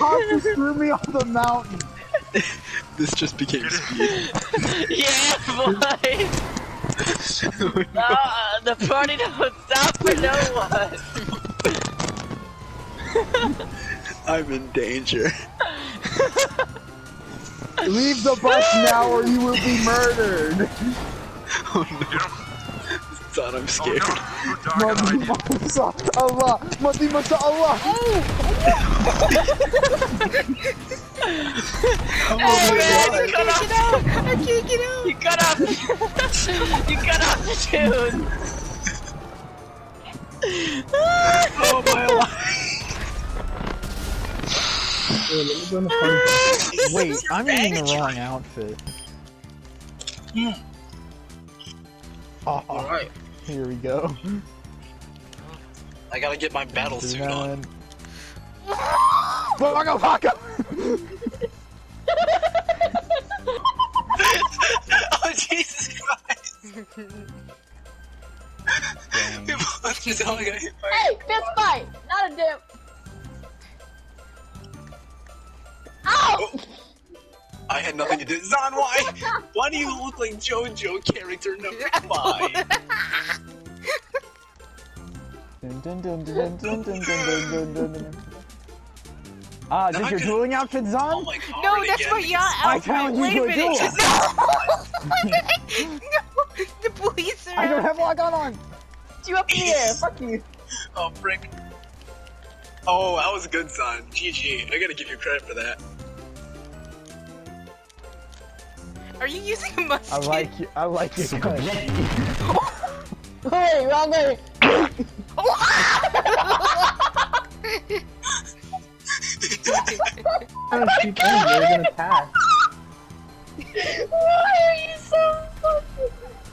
Pops threw me off the mountain. This just became speed. yeah, boy! Uh, the party don't stop for no one! I'm in danger. Leave the bus now or you will be murdered. Oh no. Son, I'm oh, scared. Mati masa Allah. Mati masa Allah. Oh Hey, man, my you cut off, I can't get out. you cut off, you cut off the tune! Oh my life. Wait, I'm in the wrong outfit. Hmm. Oh, Alright, here we go. I gotta get my battle suit on. Waka waka! oh Jesus Christ! What is all I got hit by? Hey, fist fight, not a dip. I had nothing to do. Zan, why? Why do you look like JoJo character number five? Ah, uh, did your dueling outfits on? no, that's my yacht. y'all I challenge you to a duel! no! The police are I don't have lock-on on! You up here! Fuck you! Oh, frick. Oh, that was a good sign. GG. I gotta give you credit for that. Are you using a musket? I like you. I like your gun. Hey, wrong way. keep going, you're gonna pass. Why are you so fucking?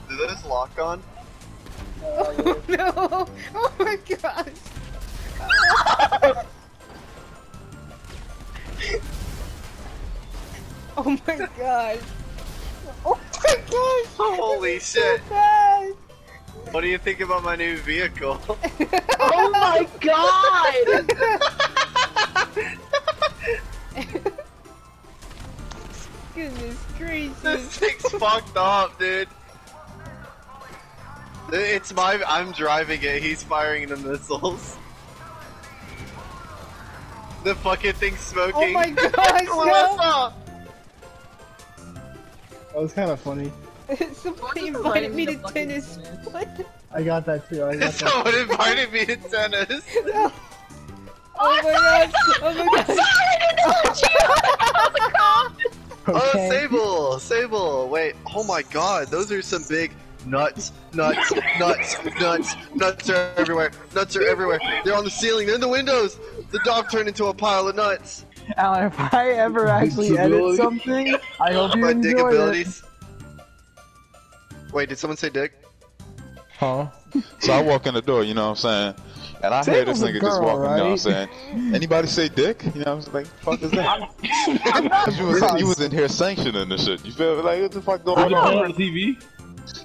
Did this lock on? Oh no! Oh my gosh! oh my gosh! Oh my gosh! Holy shit! So bad. What do you think about my new vehicle? Oh my god! Goodness gracious! this thing's fucked up, dude. It's my. I'm driving it. He's firing the missiles. The fucking thing's smoking. Oh my gosh! What's No! up? That was kind of funny. Somebody invited me to tennis. I got that too. I got that. Someone invited me to tennis. No. Oh my oh god! Oh my gosh! Oh, Sable! Sable! Wait, oh my god, those are some big nuts, nuts, nuts, nuts, nuts are everywhere. Nuts are everywhere. They're on the ceiling, they're in the windows. The dog turned into a pile of nuts. Alan, if I ever actually edit something, I hope you My dick enjoy it. Wait, did someone say dick? Huh? So I walk in the door, you know what I'm saying? And I hear this Sable's a nigga just girl, walking, you know what I'm saying? Anybody say dick? You know what I'm saying? Like, fuck is that? you, was, you was in here sanctioning the shit. You feel me? Like, what the fuck going on? on TV?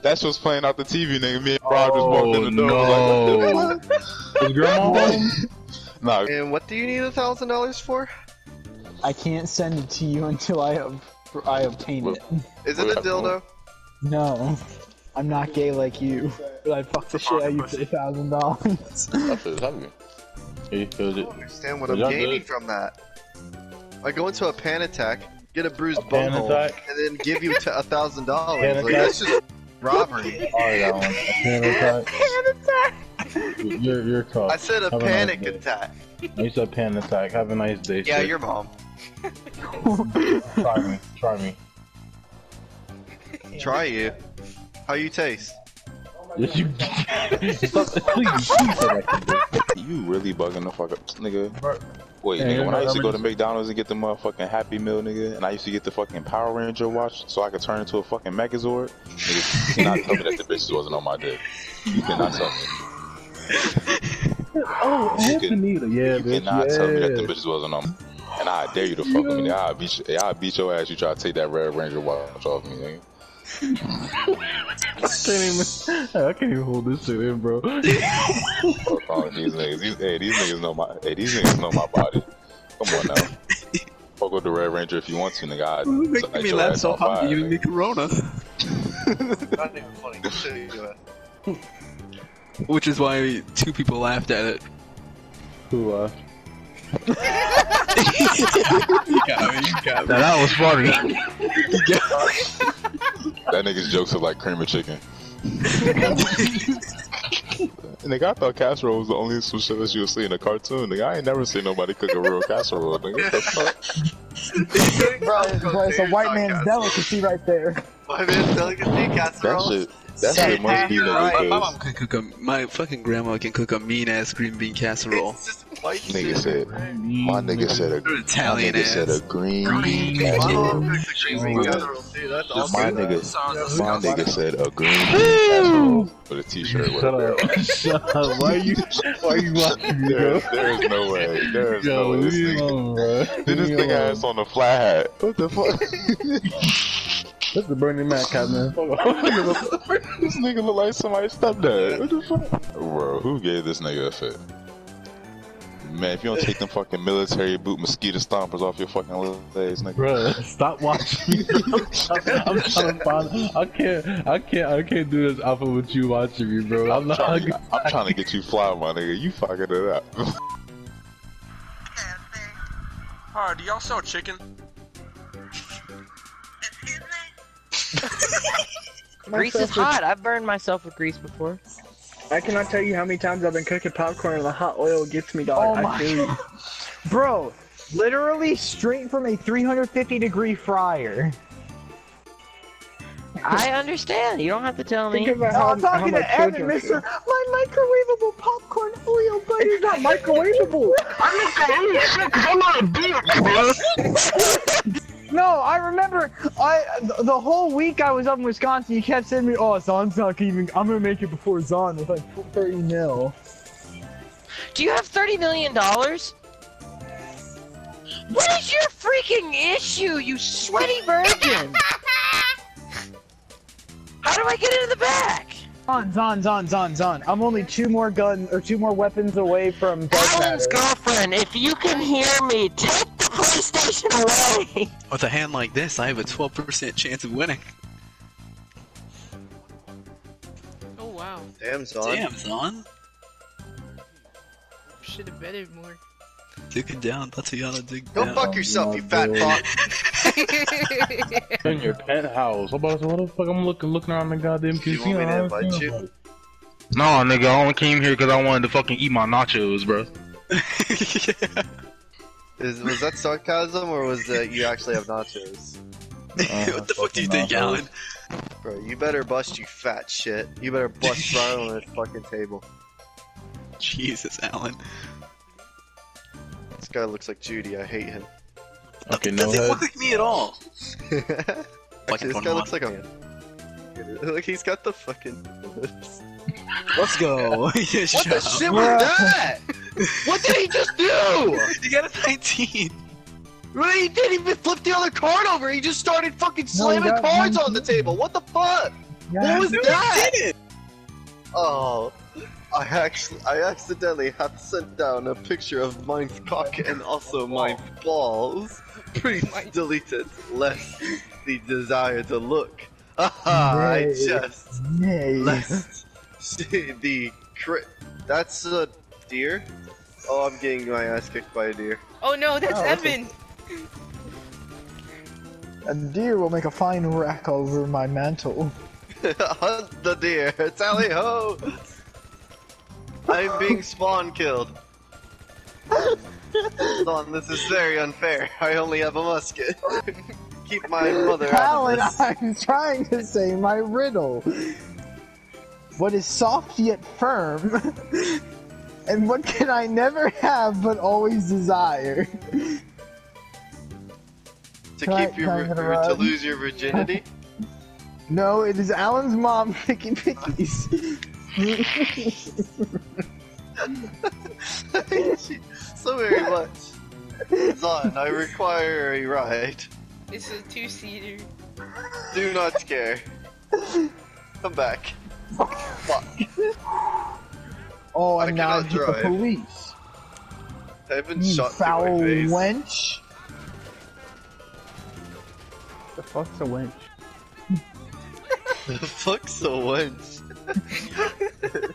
That's what's playing out the TV, nigga. Me and Rob just walked in the door. No. I was like, what oh, Is grandma home? Nah, And what do you need a thousand dollars for? I can't send it to you until I have I obtain it. Is it a dildo? No, I'm not gay like you, but I'd fuck the shit out of you for a thousand dollars. that shit is heavy. He feels I don't understand what Is I'm gaining from that. I go into a pan attack, get a bruised pan bunghole, attack? and then give you a thousand dollars. Like that's just robbery. Alright, that one. A panic attack. You're, you're tough. I said a Have a panic nice attack. You said pan attack. Have a nice day. Yeah, sir. your mom. Try me. Try me. Try you. How you taste? Yes, you. Stop. Please, please say that. You really bugging the fuck up, nigga. Wait, Yeah, nigga, when I used to go to McDonald's and get the motherfucking Happy Meal, nigga, and I used to get the fucking Power Ranger watch so I could turn into a fucking Megazord, nigga, you cannot tell me that the bitches wasn't on my dick. You cannot tell me. Oh, You Anthony. Yeah, You bitch. cannot tell me that the yeah. bitches wasn't on me. And I dare you to fuck with me. I'll beat, you, I'll beat your ass you try to take that Red Ranger watch off me, nigga. I can't even. I can't even hold this shit in, bro. Fuck all these niggas. These, hey, these niggas know my. Hey, these niggas know my body. Come on now. fuck with the Red Ranger if you want to, nigga. I'd Making light me laugh so hard, fire, giving me corona. Not even funny. I'll show you that. Which is why two people laughed at it. Who, uh? You got me, you got me. Now that was funny. That nigga's jokes are like cream of chicken. nigga, I thought casserole was the only some shit that you would see in a cartoon. Nigga, I ain't never seen nobody cook a real casserole. Nigga, What the fuck? Bro, bro, it's a white man's delicacy right there. White man's delicacy That casserole. Shit, that shit must be My, my mom can cook a my fucking grandma can cook a mean ass green bean casserole. It's just white Nigga said, my nigga said a, my Italian nigga said a green Green bean bean. My casserole. mom cooks a green bean casserole too. That's awesome. My nigga, my nigga said a green bean casserole with a t-shirt with Shut up. Shut up. Why you, why you watching me, bro? there is no way. There is no way. This nigga, alone, did this Leave nigga ass on the flat hat? What the fuck? That's the Bernie Mac cat, man. Fuck this nigga look like somebody's stepdad. What the fuck? Bro, who gave this nigga a fit? Man, if you don't take them fucking military boot mosquito stompers off your fucking legs, nigga. Bro, stop watching me. I'm trying to find. I can't. I can't. I can't do this alpha with you watching me, bro. I'm I'm not. trying, to, I'm trying to get you fly, my nigga. You fucking it up. Alright, do y'all sell chicken? Grease is hot. I've burned myself with grease before. I cannot tell you how many times I've been cooking popcorn and the hot oil gets me, dog. Oh I my feel you. Bro, literally straight from a 350 degree fryer. I understand. You don't have to tell me. about No, I'm talking to my Evan, Mister. My microwavable popcorn oil, but it's not microwavable. No, I remember. I th- the whole week I was up in Wisconsin. You kept sending me, "Oh, Zon's not even. I'm gonna make it before Zon." with like 30 mil. Do you have thirty million dollars? What is your freaking issue, you sweaty virgin? How do I get into the back? Zon, Zon, Zon, Zon, Zon. I'm only two more guns or two more weapons away from death Alan's matter. girlfriend, if you can hear me, take the PlayStation away. With a hand like this, I have a 12% chance of winning. Oh wow. Damn, son. Damn, son. Should have betted more. Dig it down. That's what you gotta dig Go down. fuck yourself, you fat oh, fuck. in your penthouse. What about what the fuck? I'm looking looking around the goddamn Do you casino. want me to invite you? nobody. No, nigga, I only came here because I wanted to fucking eat my nachos, bro. Is, was that sarcasm or was that you actually have nachos? what the fuck do you think. Alan? Bro, you better bust, you fat shit. You better bust right on this fucking table. Jesus, Alan. This guy looks like Judy. I hate him. Okay, no Doesn't head. look like me at all. Actually, this guy looks like a. Look, he's got the fucking. Let's go. yeah, What the up. shit was that? What did he just do? He got a 19. Well, He didn't even flip the other card over. He just started fucking No, slamming got cards on the table. What the fuck? Yeah. What was No, that? didn't. Oh, I actually, I accidentally have sent down a picture of mine's cock and also my balls. Please delete it, lest the desire to look. Aha, I Nay. just Nay. left the crit. That's a deer. Oh, I'm getting my ass kicked by a deer. oh no, that's Oh. Evan. A deer will make a fine rack over my mantle. Hunt the deer. Tally ho! I'm being spawn killed. Hold on, this is very unfair. I only have a musket. Keep my mother out of this. I'm trying to say my riddle. What is soft yet firm? And what can I never have but always desire? To Can keep your I vir- get a or to ride? lose your virginity. No, it is Alan's mom, picking Pickies. I hate you so very much. Zon, I require a ride. It's a two-seater. Do not care. Come back. Fuck. Oh, I and now cannot hit the drive. police. I've been You shot foul my face. wench. The fuck's a wench? The fuck's a wench?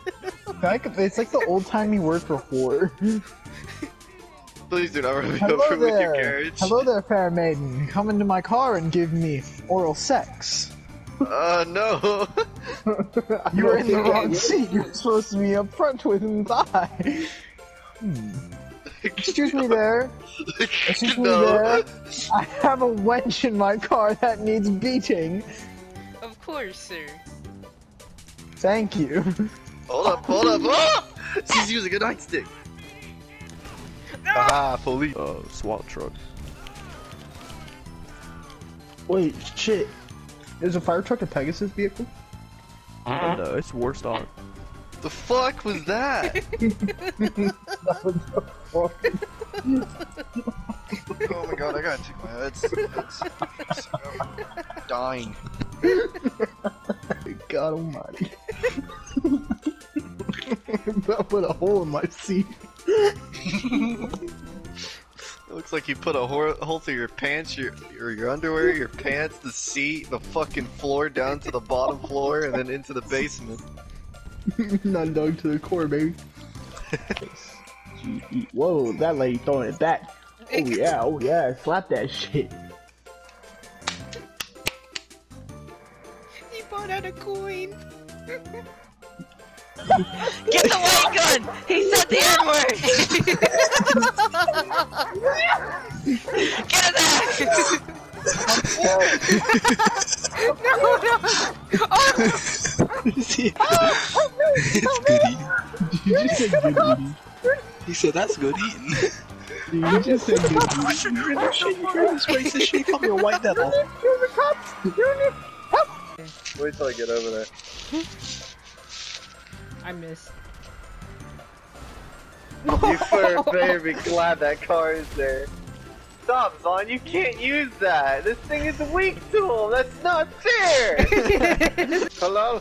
Like, It's like the old timey word for whore. Please do not run me Hello over with your carriage. Hello there, fair maiden. Come into my car and give me oral sex. Uh, no. You were in the wrong seat. You're supposed to be up front with his eye. Hmm. Excuse me there. Excuse me No. there. I have a wench in my car that needs beating. Of course, sir. Thank you. Hold up, hold up. Ah! She's using a nightstick. Haha, police. Uh, SWAT truck. Wait, shit. Is a fire truck a Pegasus vehicle? Uh, no, it's Warstock. The fuck was that? oh my god, I gotta take my heads. It's, I'm dying. God almighty. I put a hole in my seat. It looks like you put a hole, hole through your pants, your, your your underwear, your pants, the seat, the fucking floor, down to the bottom floor, and then into the basement. None dug to the core, baby. Whoa, that lady throwing it back. Oh yeah, oh yeah, slap that shit. He bought out a coin. Get the light gun! He said the N word! Get it back! no, no. Oh, it's good eating. You just said good eating. He said that's good eating. You just said good eating. I shouldn't hear that shit. You heard this racist shit. Call me a white devil. Wait till I get over there. I missed. You better, better be glad that car is there. Stop, Zon, you can't use that! This thing is a weak tool! That's not fair! Hello?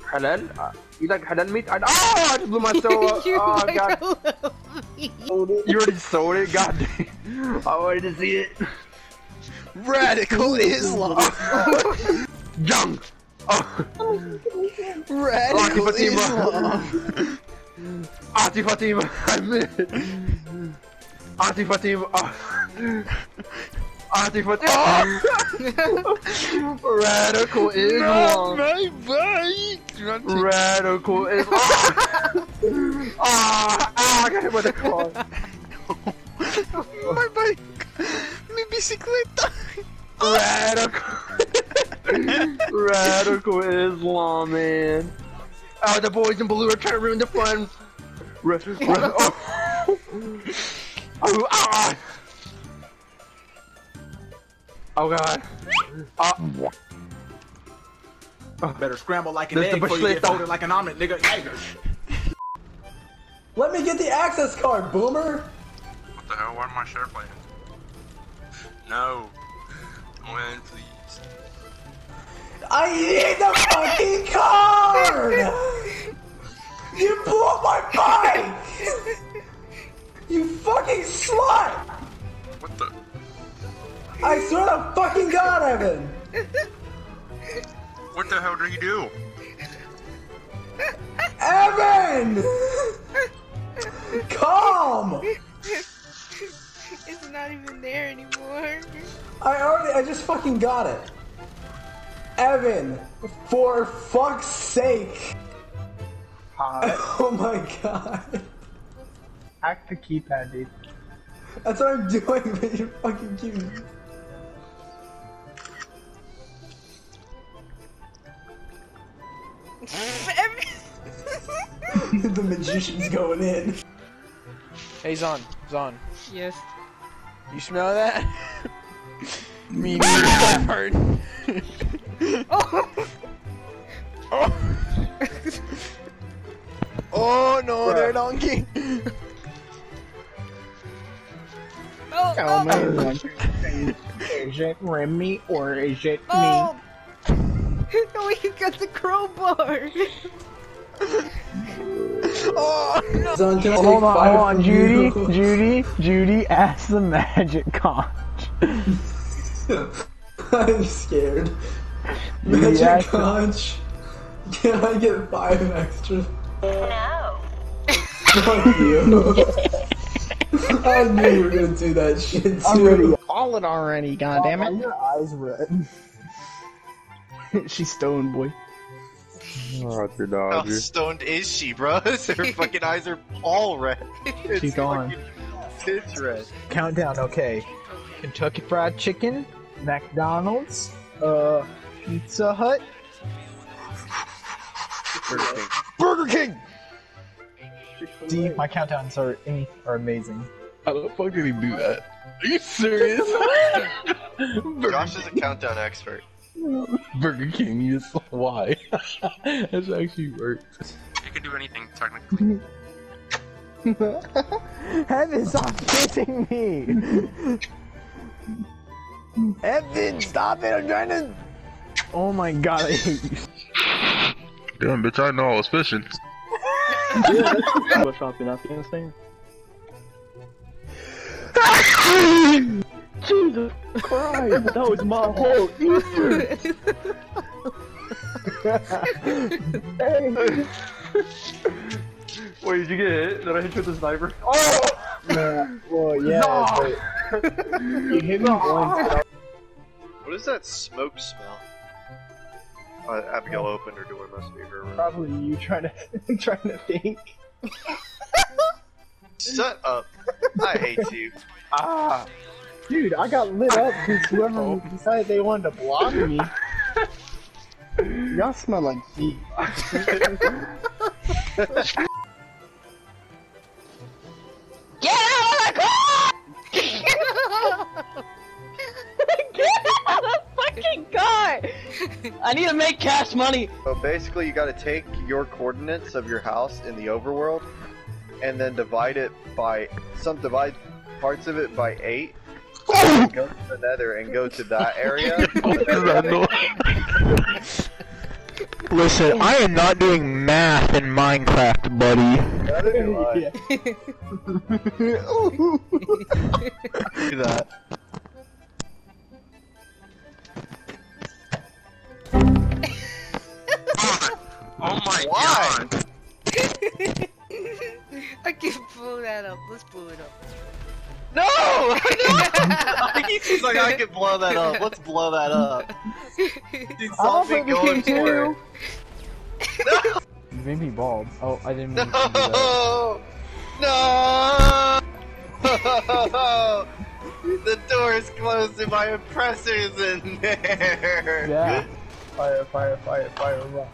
Halal? Uh, you like halal meat? I, oh, I just blew myself You up. Oh, God. You already sold it? God damn. I wanted to see it. Radical Islam. Jung! Oh, Radical Fatima. Islam. Auntie Fatima, I missed. Auntie Fatima. Oh. Fatima. Oh. Radical Islam. my bike. Radical Islam. Ah, ah, I got hit by the car. My bike. Mi bicicleta. Radical. Radical Islam, man. Oh, the boys in blue are trying to ruin the fun. Ra- ra- oh. Oh, ah. oh god. Ah. Better scramble like an Mr. egg before you get folded like an omelet, nigga. Hey. Let me get the access card, boomer! What the hell? Why am I share playing? No. Win, please. I need the fucking card! you blew up my bike! You fucking slut! What the? I swear to fucking god, Evan! What the hell did he do? Evan! Calm! It's not even there anymore. I already, I just fucking got it. Evan, for fuck's sake! Hi. Oh my god. Hack the keypad, dude. That's what I'm doing, but you're fucking keeping. the magician's going in. Hey Zon, Zon, yes. you smell that? Me neither. That Oh. Oh, hurt. Oh. Oh no, they're donkey. Oh, Oh man, is it Remy or is it Oh! no, you got the crowbar! Oh Zon, can I Hold on, hold on, Judy, you? Judy, Judy, ask the magic conch. I'm scared. Yeah, Magic I- punch. Can I get five extra? No. Fuck you. I knew you were gonna do that shit too. I'm ready. Call it already, Why goddammit. are your eyes red? She's stoned, boy. Roger How Dodger. stoned is she, bro? Her fucking eyes are all red. It's She's gone. fucking Pitch red. Countdown, okay. Kentucky Fried Chicken, McDonald's, uh, Pizza Hut, Burger King. Burger King! D, my countdowns are, am- are amazing. How the fuck did he do that? Are you serious? Josh is a countdown expert. Burger King, yes. Why? That's actually works. You can do anything technically. Heaven, stop kissing me! Evan, stop it! I'm trying to. Oh my god, I hate you. Damn, bitch, I know I was fishing. Bush off in Afghanistan. Jesus Christ, that was my whole ear. Wait, did you get hit? Did I hit you with a sniper? Oh! Nah, well, yeah, but you hit me once. What is that smoke smell? Uh, Abigail opened her door, must be her room. Probably you trying to trying to think. Shut up. I hate you. Ah, dude, I got lit up because whoever decided they wanted to block me. Y'all smell like feet. need to make cash money. So basically, you gotta take your coordinates of your house in the overworld, and then divide it by some divide parts of it by eight. Oh! go to the nether and go to that area. Listen, I am not doing math in Minecraft, buddy. Neither do I. Do that. Oh my Why? god! I can blow that up. Let's blow it up. No! I think he's like, I can blow that up. Let's blow that up. Dude, I'll something Burger going King for it. too. You made me bald. Oh, I didn't mean to do that. No! No! the door is closed and my oppressor's in there. Yeah. Fire, fire, fire, fire, rock.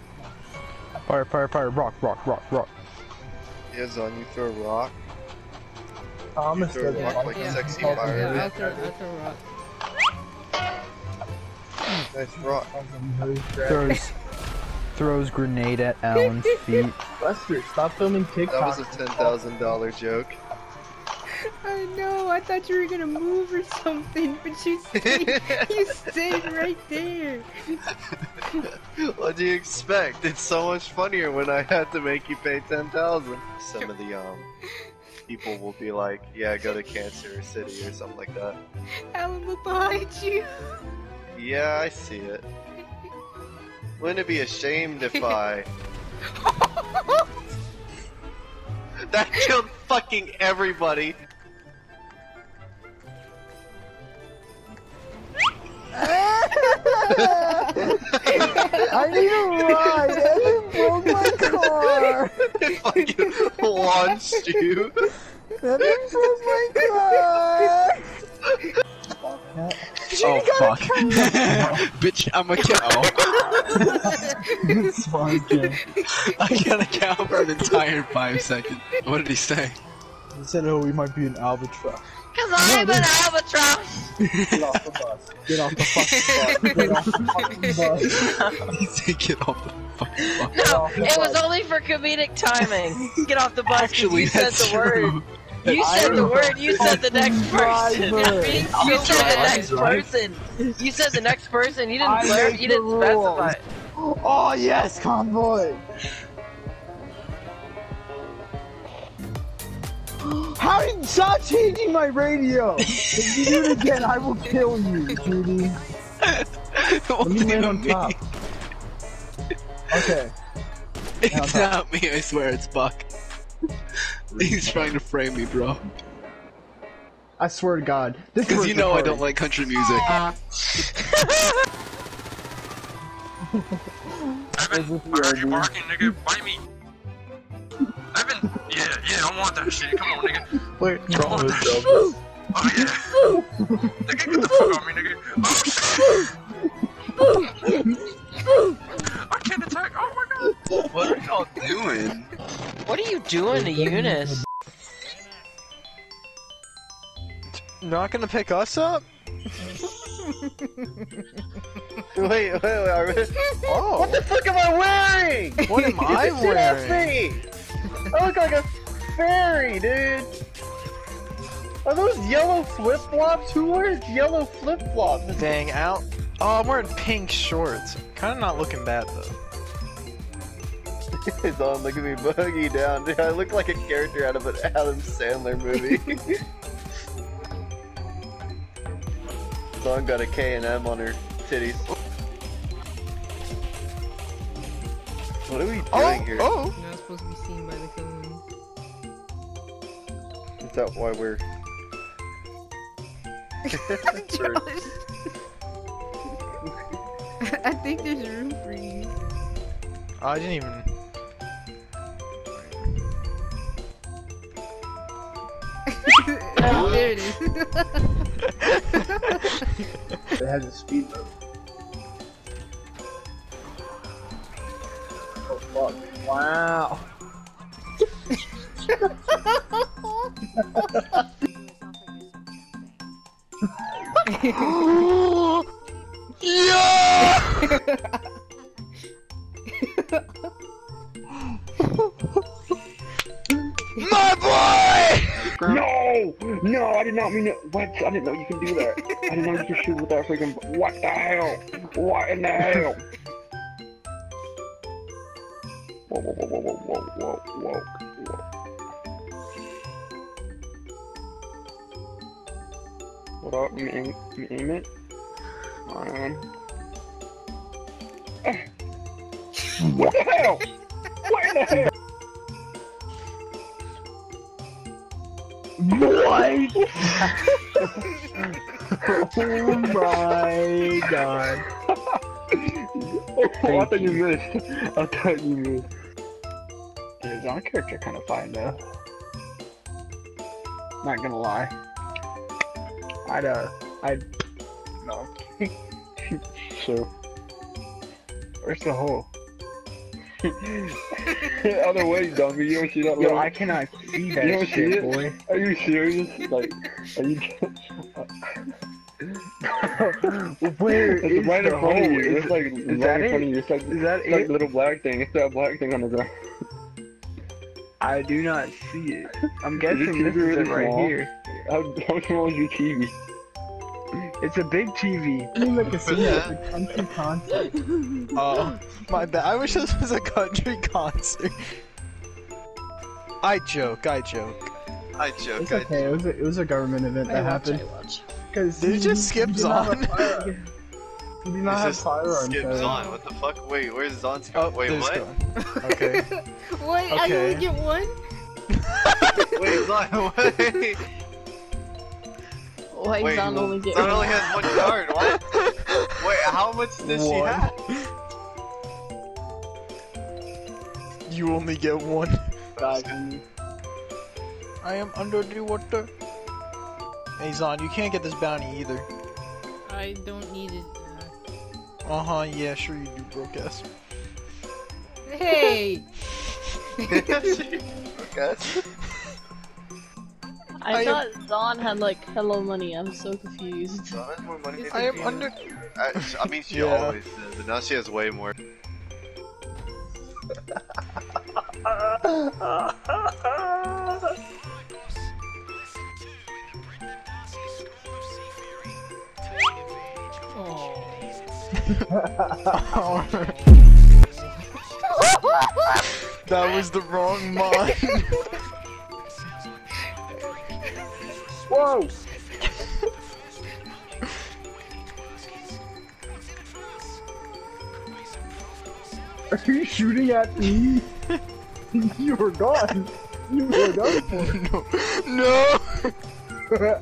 Fire, fire, fire, rock, rock, rock, rock. Yes, on you throw a rock. I'm You a throw a rock like yeah. sexy Yeah, fire. Yeah, I'll throw, I'll throw a rock. Nice rock. Throws, throws grenade at Alan's feet. Lester, stop filming That was a ten thousand dollar joke. I know. I thought you were gonna move or something, but you stayed, you stayed right there. what do you expect? It's so much funnier when I had to make you pay ten thousand. Some of the um people will be like, "Yeah, go to Cancer City" or something like that. Alan, look behind you. Yeah, I see it. Wouldn't it be ashamed if I? that killed fucking everybody. I need a ride. Evan broke my car. fucking launched you. Evan broke my car. Oh fuck. Bitch, I'm a cow. Spawn kill. I got a cow for an entire five seconds. What did he say? He said, "Oh, we might be an albatross." Cause I'm an albatross. Get off the bus. Get off the fucking bus. Get off the fucking bus. he said get off the fucking bus. No, it was only for comedic timing. Get off the bus. 'cause Actually, you said that's the word. true. You said the word. You said the next person. Driver. You said the next person. You said the next person. You didn't. I clar- make You the didn't specify. rules. Oh yes, convoy. How did stop changing my radio? If you do it again, I will kill you, Judy. Let me land on top. Okay. It's not me, I swear it's Buck. He's trying to frame me, bro. I swear to God. This Because you know I don't like country music. Evan, I heard you barking, nigga. Bite me. Evan, yeah, yeah, I want that shit. Come on, nigga. Wait, I want that shit. Oh yeah. nigga, get the fuck off me, nigga. Oh shit. I can't attack. Oh my god. What are y'all doing? What are you doing to Eunice? Not gonna pick us up? Wait, wait, wait, are we... Oh. What the fuck am I wearing? What am I Sit next wearing? to me. I look like a fairy, dude. Are those yellow flip flops? Who wears yellow flip flops? Dang out. Oh, I'm wearing pink shorts. Kinda not looking bad though. It's on, look at me boogie down, dude. I look like a character out of an Adam Sandler movie. Dawn got a K and M on her titties. What are we doing Oh, here? oh. Not supposed to be seen by the cone. Is that why we're? I think there's room for you. I didn't even. there it is. It has a speed mode. Oh fuck. Wow. My boy! No! No, I did not mean it. What? I didn't know you can do that. I didn't know you could shoot with that freaking. What the hell? What in the hell? Whoa, whoa, whoa, whoa, whoa, whoa, whoa, What up? Aim, you aim it? Um. What the hell? What in the hell? What? oh my god. Oh, I thought you missed. I thought you missed. His own character kind of fine though. Not gonna lie. I'd uh, I'd no. so, where's the hole? Other way, dummy. You don't see that? Yo, little- I cannot see You that don't see it? boy. Are you serious? Like, are you? Where it's is right the in front of hole? you. It's like is right that in front it? of you. It's like Is that it's like it? little black thing. It's that black thing on the ground. I do not see it. I'm guessing this is really it right small? here. How, how small is your TV? It's a big TV. It's like a singer at a country concert. Oh, my bad. I wish this was a country concert. I joke, I joke. I joke, It's I okay. It was a, it was a government event that happened. Because Did it just skip Zon? You do not It have firearms. Skip so- Zon, what the fuck? Wait, where's Zon's Oh, Wait, there's what? Zon. Okay. What? I Okay. only get one? Wait, Zon, wait. Why Wait, Zon only get Zon only has one card, what? Wait, how much does she One. have? You only get one. Guys, I am under the water. Hey Zon, you can't get this bounty either. I don't need it. Uh huh, yeah, sure you do, broke ass. Hey! Okay. I, I am- thought Zon had like hello money. I'm so confused. Zon has more money I am you. under. I, I mean, she Yeah. always does, but now she has way more. that was the wrong mine. Whoa! Are you shooting at me? you were gone. You were gone for No.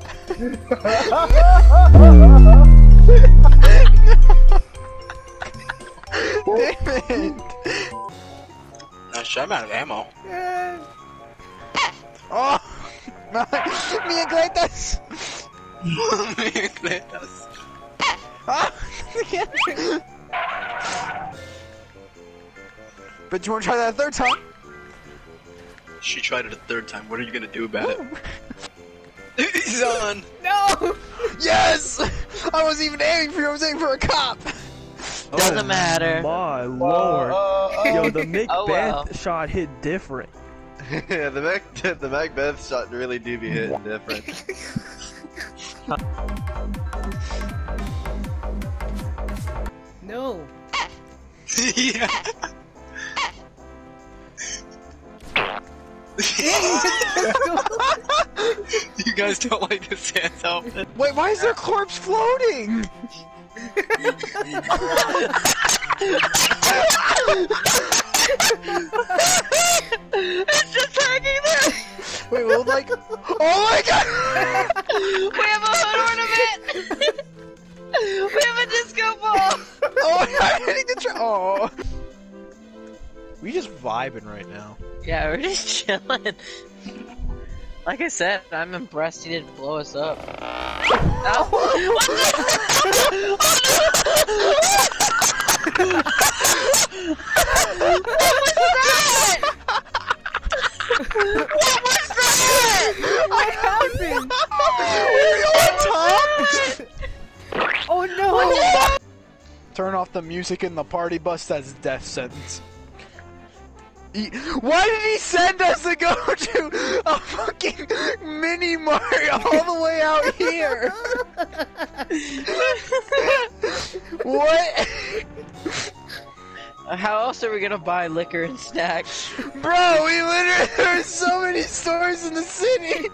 Damn it. Uh, I'm out of ammo. Oh, me and Kratos. me and Cletus. Ah, but you want to try that a third time? She tried it a third time. What are you gonna do about it? He's on. No! Yes! I wasn't even aiming for you, I was aiming for a cop! Doesn't oh matter. My lord. Uh, Yo, uh, the Macbeth Oh, well. shot hit different. yeah, the Mac the Macbeth shot really do be hitting different. No. yeah. you guys don't like the Sans outfit? Wait, why is their corpse floating? it's just hanging there. Wait, well, like, oh my god! we have a hood ornament. we have a disco ball. Oh, I'm hitting the tra- Oh. We just vibing right now. Yeah, we're just chilling. Like I said, I'm impressed he didn't blow us up. What happened? on top? Oh no! Turn off the music in the party bus, that's death sentence. He- Why did he send us to go to a fucking mini Mario all the way out here? what? How else are we gonna buy liquor and snacks? Bro, we literally, there's so many stores in the city.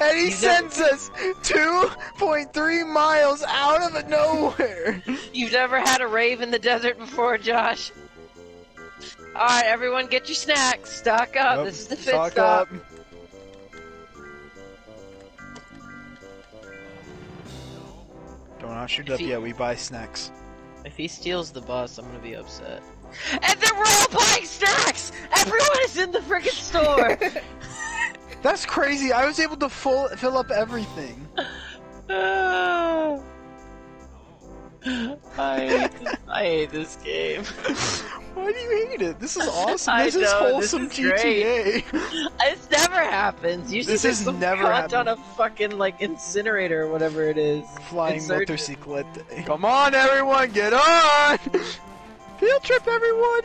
And he You never- sends us 2.3 miles out of nowhere. You've never had a rave in the desert before, Josh. Alright, everyone get your snacks. Stock up. Yep, This is the fit stock stop. up. Don't not shoot up he- yet, we buy snacks. If he steals the bus, I'm gonna be upset. And then we're all buying snacks! Everyone is in the freaking store! That's crazy, I was able to full fill up everything. I hate this, I hate this game. Why do you hate it? This is awesome. I This is know, this wholesome is great. GTA. This never happens. Usually This some never cunt happened. on a fucking like incinerator or whatever it is. Flying Insert- motorcyclette. Come on, everyone, get on! Field trip, everyone!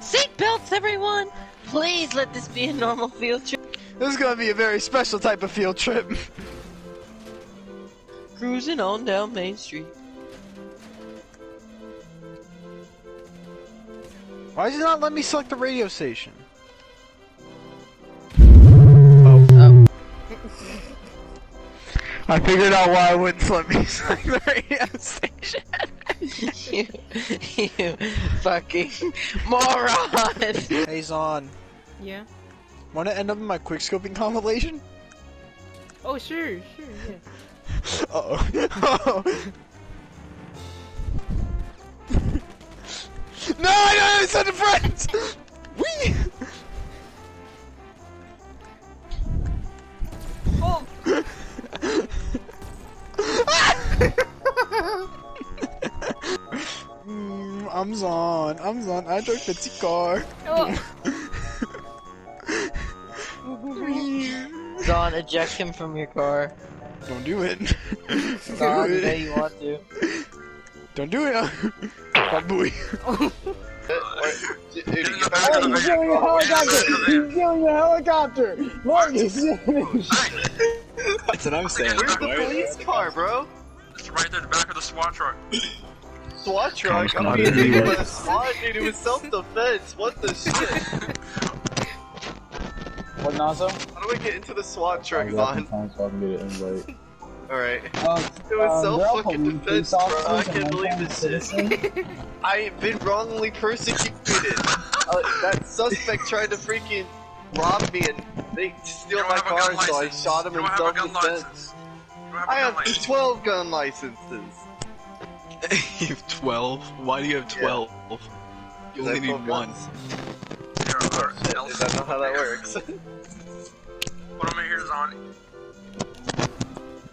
Seat belts, everyone! Please let this be a normal field trip. This is gonna be a very special type of field trip. Cruising on down Main Street. Why does it not let me select the radio station? Oh. I figured out why it wouldn't let me select the radio station. you, you fucking moron! Hey Zon, Yeah. wanna end up in my quickscoping compilation? Oh sure, sure, yeah. Uh oh. No, no, it's not a friends! Wee! Oh. Mm, I'm Zon, I'm Zon, I took the car. Oh. Don, eject him from your car. Don't do it. Don't do it. you want to. Don't do it. Boy. He's doing a helicopter! He's doing a helicopter! Marcus, That's what I'm saying. Where's the police car, bro? It's right there, the back of the SWAT truck. SWAT truck? Come I'm on, being come on, hit by dude. SWAT dude. It was self-defense. What the shit? What, Nazo? I don't do I get into the SWAT I truck, got some Zon? Time so I can get an invite. Alright. Um, It was um, so fucking defense, bro. I can't believe this shit. I've been wrongly persecuted. uh, that suspect tried to freaking rob me and they steal my car, so I shot him in self-defense. I have 12 gun licenses. you have 12? Why do you have 12? You only need one. Is that not how that works? Put him in here, Zon.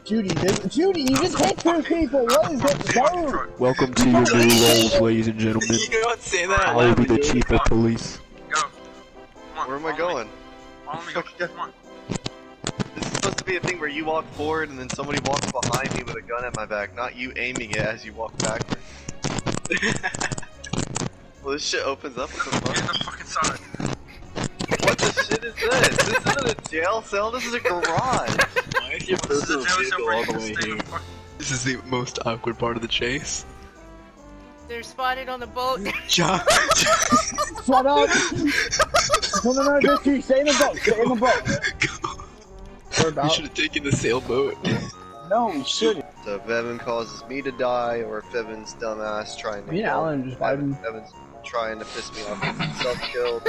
Judy, they- Judy, you just hit two people. What is it? Go. Welcome to your new roles, ladies and gentlemen. You don't say that I will be the chief of police. Go. On, Where am I going? This is supposed to be a thing where you walk forward and then somebody walks behind me with a gun at my back, not you aiming it as you walk backwards. well, this shit opens up. What the fuck? What the shit is this? This isn't a jail cell. This is a garage. Why is your personal vehicle all the way here? This is the most awkward part of the chase. They're spotted on the boat. John. Shut up. No, no, no, just you stay in the boat. Stay in the boat. We're You should have taken the sailboat. No, we shouldn't. So if Evan causes me to die, or if Evan's dumbass trying to Me and Alan just vibing. Evan's trying to piss me off and self-killed.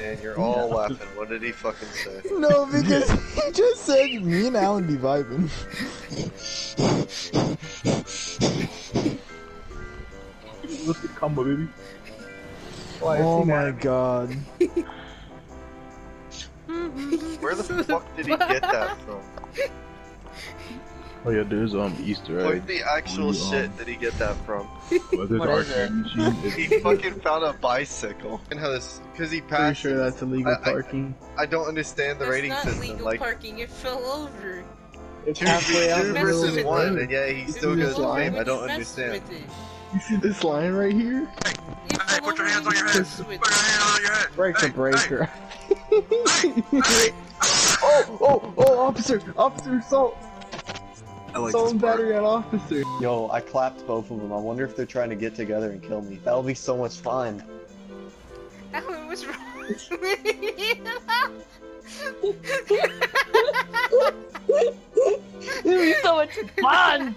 Man, you're all laughing. What did he fucking say? No, because he just said me and Alan be vibing. What's the combo, baby? Oh my god. Where the fuck did he get that from? Oh yeah, there's um Easter egg. What the actual Where you, um, shit did he get that from? Well, there's What is arcade machine. It's- He fucking found a bicycle. And how this, because he Pretty passed. sure that's illegal I- I- parking. I don't understand the That's rating not system. legal Like parking. It fell over. It's two, halfway out two the versus one, and yeah, he still This goes the line. same. I don't understand. You see this line right here? Hey, put your hands on your head. Put your hands on your head. Break the breaker. oh, oh, oh, officer, officer, assault. I like Assault this and part. battery on officer. Yo, I clapped both of them. I wonder if they're trying to get together and kill me. That'll be so much fun. Alan, what's wrong? It'd be so much fun.